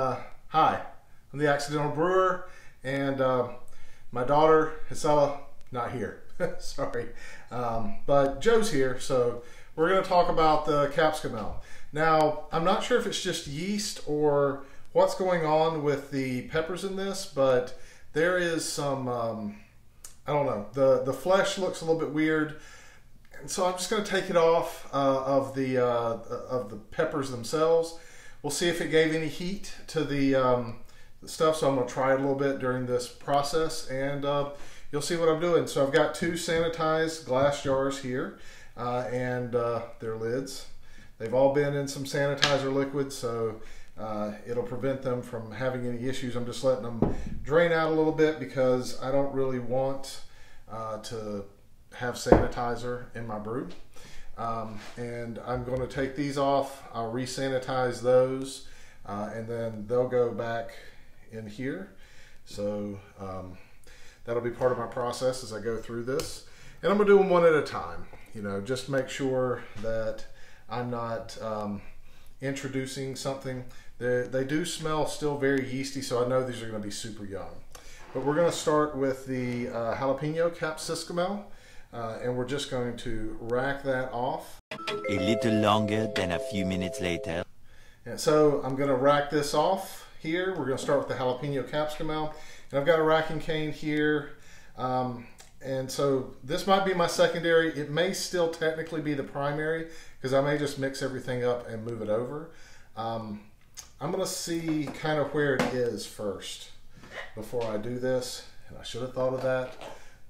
Uh, hi, I'm the Accidental Brewer, and uh, my daughter, Hisela, not here. Sorry. Um, but Joe's here, so we're going to talk about the capsicumel. Now, I'm not sure if it's just yeast or what's going on with the peppers in this, but there is some, um, I don't know, the, the flesh looks a little bit weird. And so I'm just going to take it off uh, of the uh, of the peppers themselves. We'll see if it gave any heat to the, um, the stuff. So I'm going to try it a little bit during this process, and uh, you'll see what I'm doing. So I've got two sanitized glass jars here, uh, and uh, their lids. They've all been in some sanitizer liquid, so uh, it'll prevent them from having any issues. I'm just letting them drain out a little bit because I don't really want to have sanitizer in my brew. Um, and I'm going to take these off. I'll re-sanitize those, uh, and then they'll go back in here. So um, that'll be part of my process as I go through this. And I'm going to do them one at a time. You know, just make sure that I'm not um, introducing something. They, they do smell still very yeasty, so I know these are going to be super young. But we're going to start with the uh, jalapeno capsicumel. Uh, and we're just going to rack that off. A little longer than a few minutes later. And so I'm going to rack this off here. We're going to start with the jalapeno capsicumel. And I've got a racking cane here. Um, and so this might be my secondary. It may still technically be the primary because I may just mix everything up and move it over. Um, I'm going to see kind of where it is first before I do this. And I should have thought of that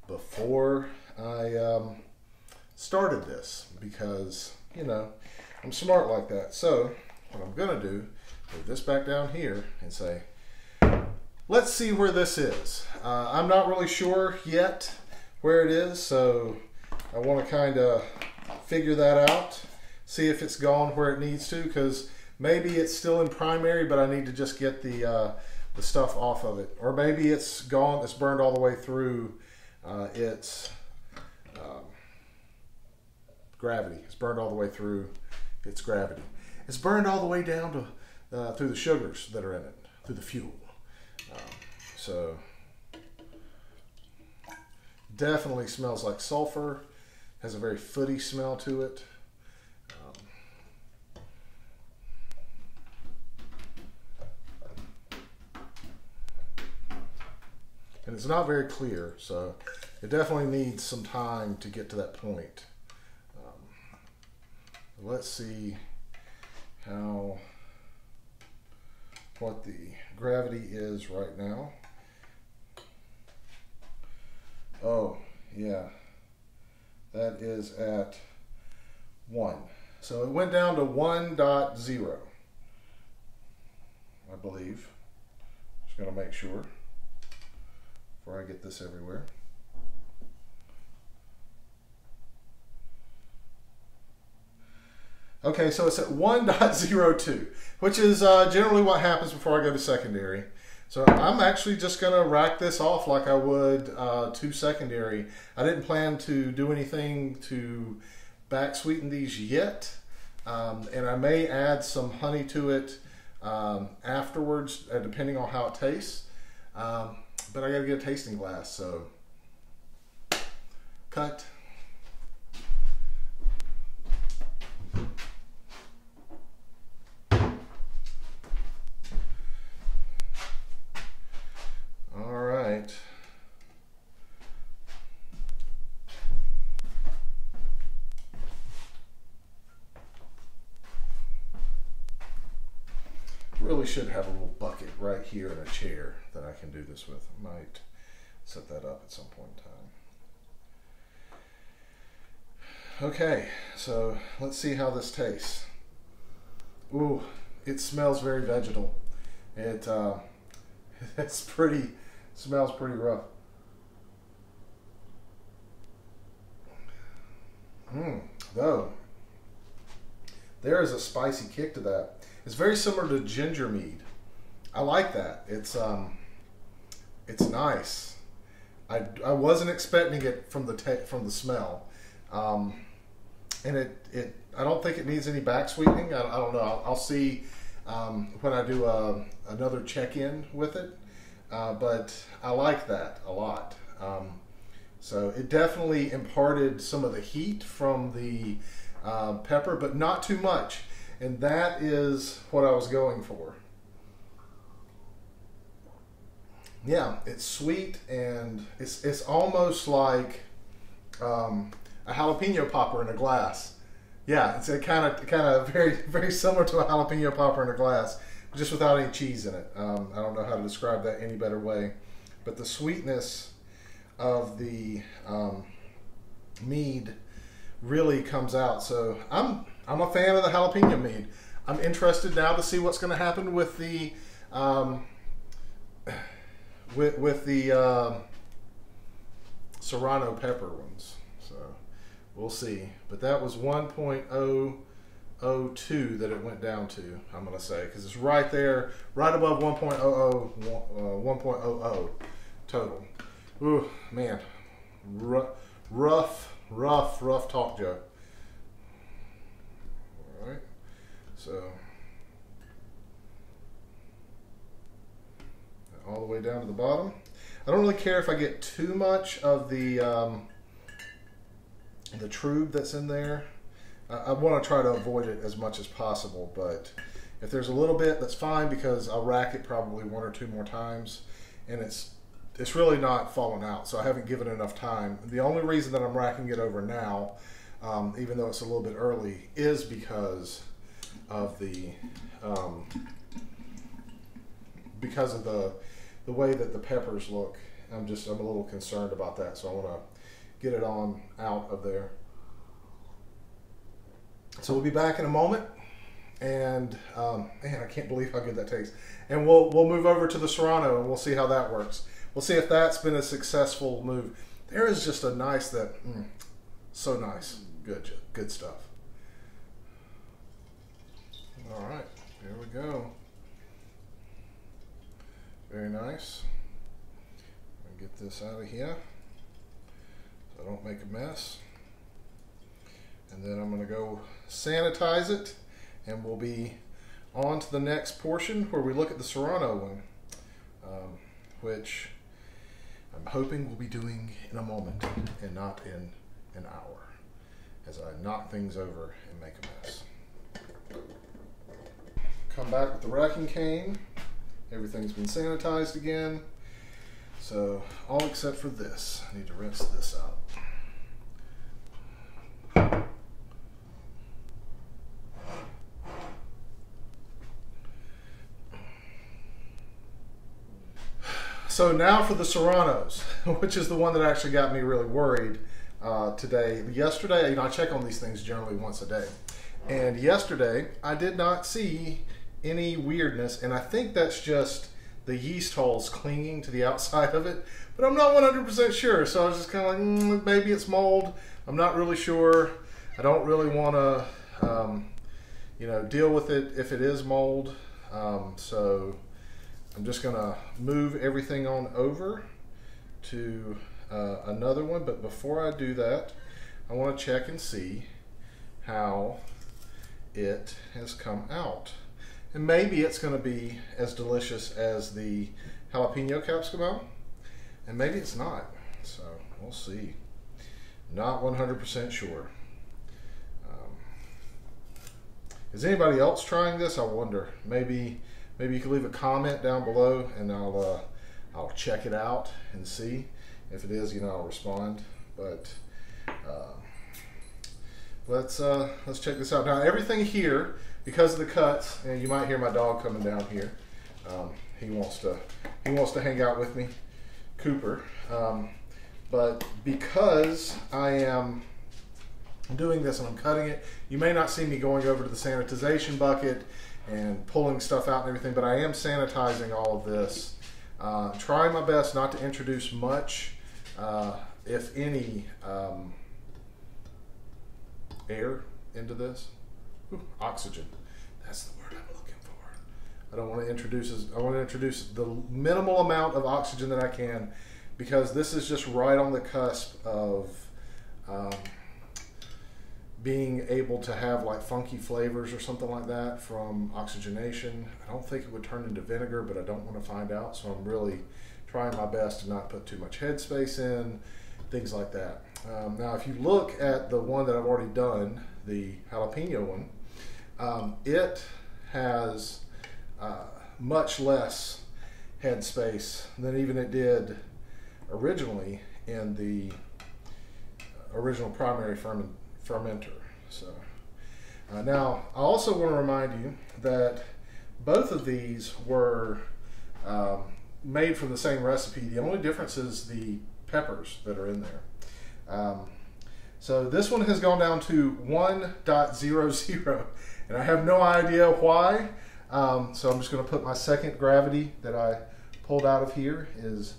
before I um, started this because, you know, I'm smart like that. So what I'm going to do, put this back down here and say, let's see where this is. Uh, I'm not really sure yet where it is, so I want to kind of figure that out, see if it's gone where it needs to, because maybe it's still in primary, but I need to just get the, uh, the stuff off of it. Or maybe it's gone, it's burned all the way through uh, its um, gravity. It's burned all the way through its gravity. It's burned all the way down to uh, through the sugars that are in it, through the fuel. Um, so definitely smells like sulfur. Has a very footy smell to it. Um, and it's not very clear, so it definitely needs some time to get to that point. Um, let's see how what the gravity is right now. Oh, yeah. That is at 1. So it went down to 1.0, I believe. Just going to make sure before I get this everywhere. Okay, so it's at 1.02, which is uh, generally what happens before I go to secondary. So I'm actually just going to rack this off like I would uh, to secondary. I didn't plan to do anything to back sweeten these yet. Um, and I may add some honey to it um, afterwards, uh, depending on how it tastes. Um, but I got to get a tasting glass, so cut. Should have a little bucket right here in a chair that I can do this with. I might set that up at some point in time. Okay, so let's see how this tastes. Ooh, it smells very vegetal. It uh, it's pretty smells pretty rough. Mmm, though there is a spicy kick to that. It's very similar to ginger mead. I like that. It's um, it's nice. I, I wasn't expecting it from the from the smell, um, and it it I don't think it needs any back sweetening. I, I don't know. I'll, I'll, see. um, when I do a, another check-in with it. Uh, but I like that a lot. Um, so it definitely imparted some of the heat from the uh, pepper, but not too much. And that is what I was going for. Yeah, it's sweet and it's it's almost like um, a jalapeno popper in a glass. Yeah, it's a kind of kind of very very similar to a jalapeno popper in a glass, just without any cheese in it. Um, I don't know how to describe that any better way, but the sweetness of the um, mead really comes out. So I'm I'm a fan of the jalapeno mead. I'm interested now to see what's going to happen with the um, with with the uh, Serrano pepper ones. So we'll see. But that was 1.002 that it went down to. I'm going to say because it's right there, right above 1.00 uh, 1.00 total. Ooh, man, rough, rough, rough, rough talk, Joe. All right, so all the way down to the bottom. I don't really care if I get too much of the um, the trub that's in there. I, I want to try to avoid it as much as possible, but if there's a little bit, that's fine because I'll rack it probably one or two more times, and it's it's really not falling out. So I haven't given enough time. The only reason that I'm racking it over now, um, even though it's a little bit early, is because of the um, because of the the way that the peppers look. I'm just I'm a little concerned about that, so I want to get it on out of there. So we'll be back in a moment, and um, man, I can't believe how good that tastes. And we'll we'll move over to the Serrano and we'll see how that works. We'll see if that's been a successful move. There is just a nice that, mm, so nice, good good stuff. All right, here we go. Very nice. Get this out of here so I don't make a mess. And then I'm going to go sanitize it and we'll be on to the next portion where we look at the Serrano one, um, which I'm hoping we'll be doing in a moment and not in an hour as I knock things over and make a mess. Come back with the racking cane. Everything's been sanitized again. So all except for this. I need to rinse this out. So now for the Serranos, which is the one that actually got me really worried uh, today. Yesterday, you know, I check on these things generally once a day. And yesterday, I did not see any weirdness, and I think that's just the yeast hulls clinging to the outside of it, but I'm not 100% sure. So I was just kind of like, mm, maybe it's mold. I'm not really sure. I don't really want to, um, you know, deal with it if it is mold. Um, so I'm just going to move everything on over to uh, another one. But before I do that, I want to check and see how it has come out. And maybe it's going to be as delicious as the jalapeno capsicumel, and maybe it's not. So we'll see. Not 100% sure. Um, is anybody else trying this? I wonder. Maybe maybe you can leave a comment down below, and I'll uh, I'll check it out and see. If it is, you know, I'll respond. But uh, let's uh, let's check this out. Now everything here because of the cuts, and you might hear my dog coming down here. Um, he wants to he wants to hang out with me, Cooper. Um, but because I am doing this and I'm cutting it, you may not see me going over to the sanitization bucket and pulling stuff out and everything, but I am sanitizing all of this. Uh, trying my best not to introduce much, uh, if any, um, air into this. Oxygen. That's the word I'm looking for. I don't want to introduce. I want to introduce the minimal amount of oxygen that I can, because this is just right on the cusp of um, being able to have like funky flavors or something like that from oxygenation. I don't think it would turn into vinegar, but I don't want to find out. So I'm really trying my best to not put too much headspace in, things like that. Um, now, if you look at the one that I've already done, the jalapeno one, um, it has uh, much less headspace than even it did originally in the original primary ferment, fermenter. So uh, now I also want to remind you that both of these were um, made from the same recipe. The only difference is the peppers that are in there. Um, so this one has gone down to 1.00 and I have no idea why. Um, so I'm just going to put my second gravity that I pulled out of here is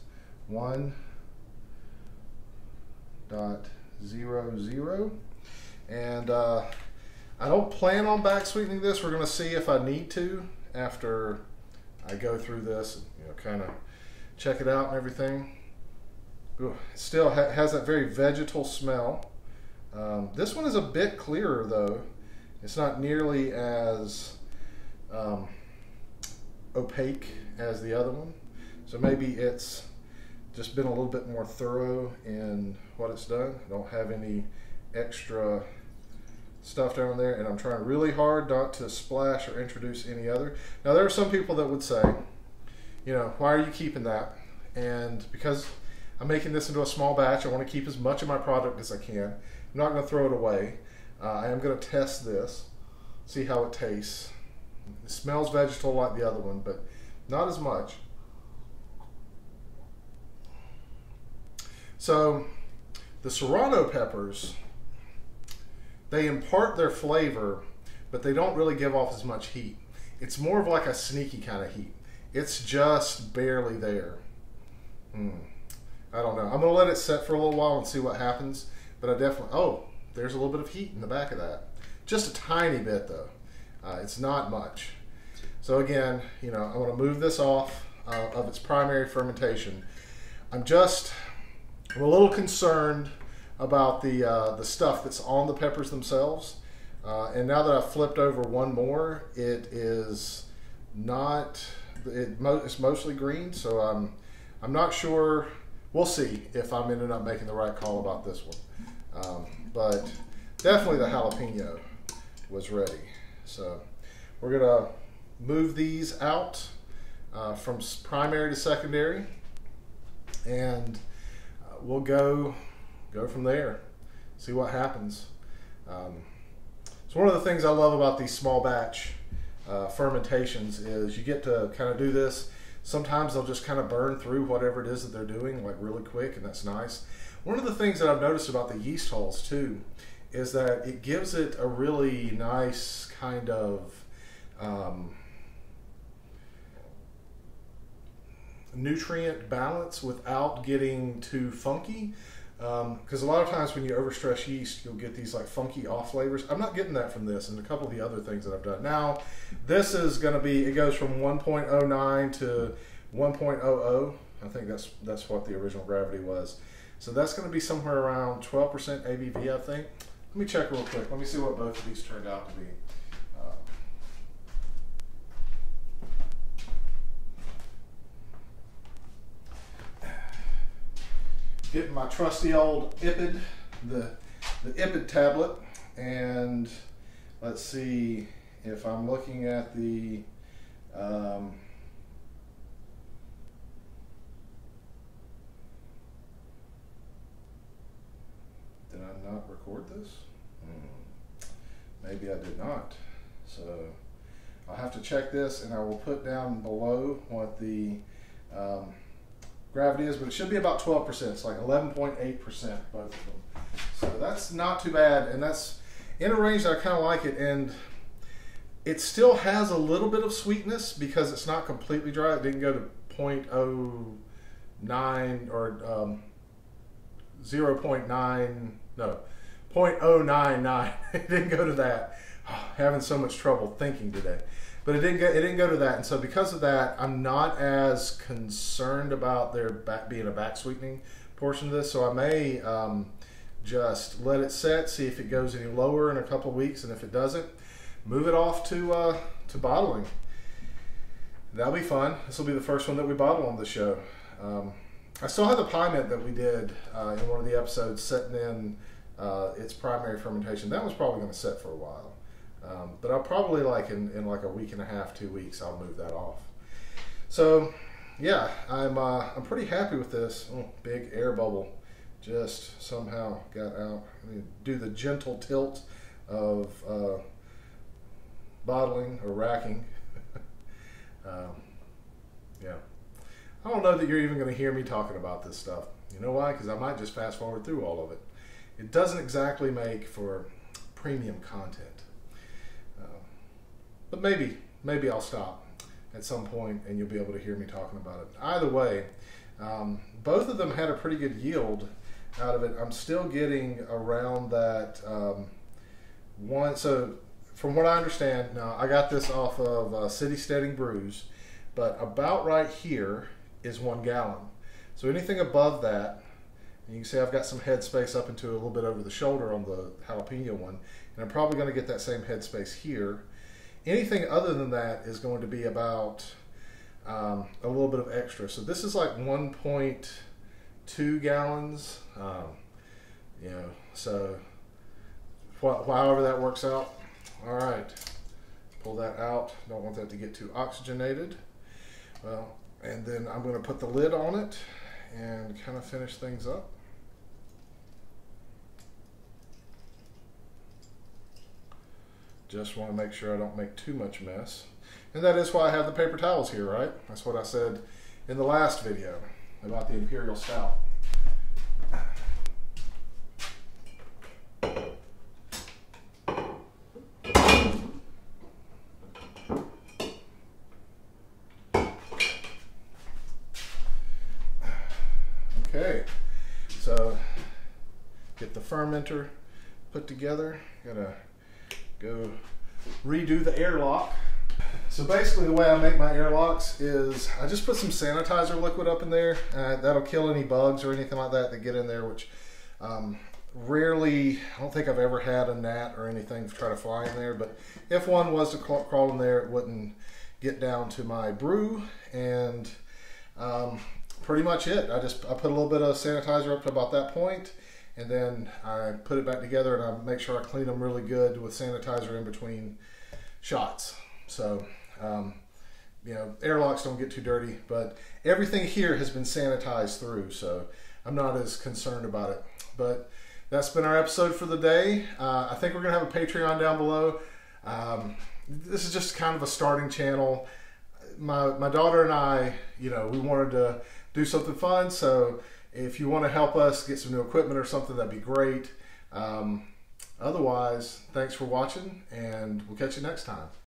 1.00 and uh, I don't plan on back sweetening this. We're going to see if I need to after I go through this and you know kind of check it out and everything. Still ha has that very vegetal smell. Um, this one is a bit clearer though. It's not nearly as um, opaque as the other one. So maybe it's just been a little bit more thorough in what it's done. I don't have any extra stuff down there and I'm trying really hard not to splash or introduce any other. Now there are some people that would say, you know, why are you keeping that? And because I'm making this into a small batch, I want to keep as much of my product as I can. I'm not going to throw it away. Uh, I am going to test this, see how it tastes. It smells vegetal like the other one, but not as much. So the serrano peppers they impart their flavor, but they don't really give off as much heat. It's more of like a sneaky kind of heat. It's just barely there. Hmm. I don't know. I'm gonna let it set for a little while and see what happens. But I definitely oh, there's a little bit of heat in the back of that. Just a tiny bit though. Uh, it's not much. So again, you know, I want to move this off uh, of its primary fermentation. I'm just I'm a little concerned about the uh, the stuff that's on the peppers themselves. Uh, and now that I've flipped over one more, it is not. It mo- it's mostly green, so I'm I'm not sure. We'll see if I'm ended up making the right call about this one. Um, but definitely the jalapeno was ready. So we're gonna move these out uh, from primary to secondary, and uh, we'll go go from there, see what happens. Um, so one of the things I love about these small batch uh, fermentations is you get to kind of do this. Sometimes they'll just kind of burn through whatever it is that they're doing like really quick, and that's nice. One of the things that I've noticed about the yeast hulls too is that it gives it a really nice kind of um, nutrient balance without getting too funky because um, a lot of times when you overstress yeast, you'll get these like funky off flavors. I'm not getting that from this and a couple of the other things that I've done. Now, this is going to be, it goes from 1.09 to 1.00. I think that's that's what the original gravity was. So that's going to be somewhere around 12% ABV, I think. Let me check real quick. Let me see what both of these turned out to be. Getting my trusty old iPad, the, the iPad tablet, and let's see if I'm looking at the um, did I not record this? Hmm. Maybe I did not. So I'll have to check this and I will put down below what the um, gravity is, but it should be about 12%. It's like 11.8% both of them. So that's not too bad, and that's in a range that I kind of like it. And it still has a little bit of sweetness because it's not completely dry. It didn't go to 0.09 or um, 0.9, no, 0.099. it didn't go to that. Oh, having so much trouble thinking today but it didn't go. It didn't go to that, and so because of that, I'm not as concerned about there back, being a back sweetening portion of this. So I may um, just let it set, see if it goes any lower in a couple weeks, and if it doesn't, move it off to uh, to bottling. That'll be fun. This will be the first one that we bottle on the show. Um, I still have the pyment that we did uh, in one of the episodes setting in uh, its primary fermentation. That was probably going to set for a while, um, but I'll probably like in, in like a week and a half, two weeks, I'll move that off. So yeah, I'm uh, I'm pretty happy with this. Oh, big air bubble, just somehow got out. do the gentle tilt of uh, bottling or racking. um, yeah. I don't know that you're even going to hear me talking about this stuff. You know why? Because I might just fast forward through all of it. It doesn't exactly make for premium content. But maybe, maybe I'll stop at some point and you'll be able to hear me talking about it. Either way, um, both of them had a pretty good yield out of it. I'm still getting around that um, one. So, from what I understand, now I got this off of uh, City Steading Brews, but about right here is one gallon. So anything above that, you can see I've got some head space up into a little bit over the shoulder on the jalapeno one, and I'm probably going to get that same head space here. Anything other than that is going to be about um, a little bit of extra. So this is like 1.2 gallons, um, you know, so wh however that works out. All right, pull that out. Don't want that to get too oxygenated. Well, and then I'm going to put the lid on it and kind of finish things up. Just want to make sure I don't make too much mess. And that is why I have the paper towels here, right? That's what I said in the last video about the Imperial Stout. Okay, so get the fermenter put together. Gotta go redo the airlock. So basically the way I make my airlocks is I just put some sanitizer liquid up in there. Uh, that'll kill any bugs or anything like that that get in there, which um, rarely, I don't think I've ever had a gnat or anything try to fly in there, but if one was to crawl in there, it wouldn't get down to my brew. And um, pretty much it. I just I put a little bit of sanitizer up to about that point, and then I put it back together and I make sure I clean them really good with sanitizer in between shots. So, um, you know, airlocks don't get too dirty, but everything here has been sanitized through, so I'm not as concerned about it. But that's been our episode for the day. Uh, I think we're gonna have a Patreon down below. Um, this is just kind of a starting channel. My my daughter and I, you know, we wanted to do something fun. So if you want to help us get some new equipment or something, that'd be great. Um, otherwise, thanks for watching, and we'll catch you next time.